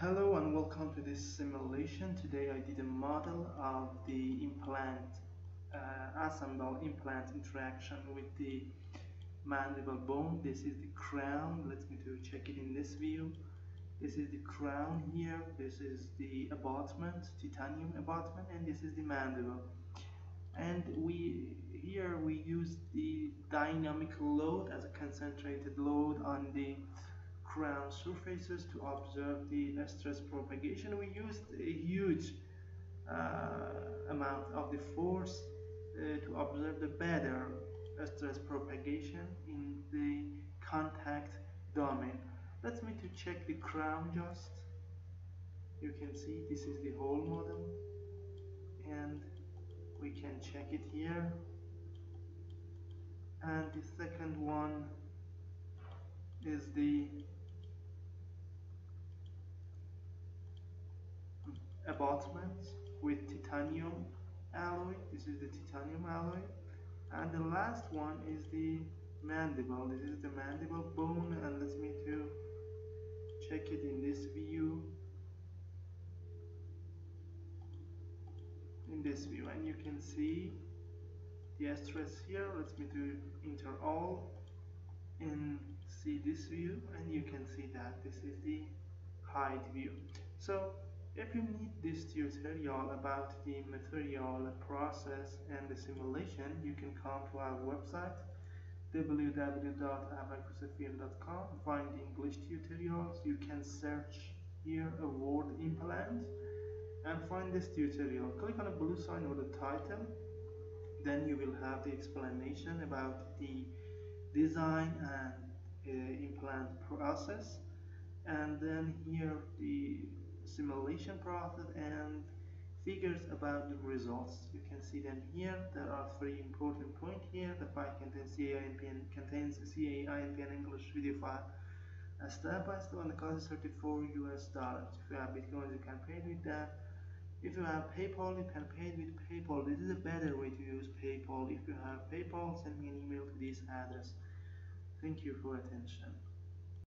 Hello and welcome to this simulation. Today I did a model of the implant, uh, assemble implant interaction with the mandible bone. This is the crown. Let me to check it in this view. This is the crown here. This is the abutment, titanium abutment, and this is the mandible. And we here we use the dynamic load as a concentrated load on the crown surfaces to observe the stress propagation. We used a huge uh, amount of the force uh, to observe the better stress propagation in the contact domain. Let me to check the crown just. You can see this is the whole model and we can check it here and the second one is the abutment with titanium alloy. This is the titanium alloy. And the last one is the mandible. This is the mandible bone and let me to check it in this view. In this view and you can see the stress here. Let me to enter all and see this view and you can see that this is the height view. So if you need this tutorial about the material process and the simulation, you can come to our website www.abaqusfem.com find English tutorials. You can search here a word implant and find this tutorial. Click on the blue sign or the title. Then you will have the explanation about the design and uh, implant process and then here the simulation process and figures about the results. You can see them here. There are three important points here. The file contains CAINPN contains CAINPN English video file. A step by step and cost is 34 US dollars. If you have Bitcoin, you can pay with that. If you have PayPal, you can pay with PayPal. This is a better way to use PayPal. If you have PayPal, send me an email to this address. Thank you for attention.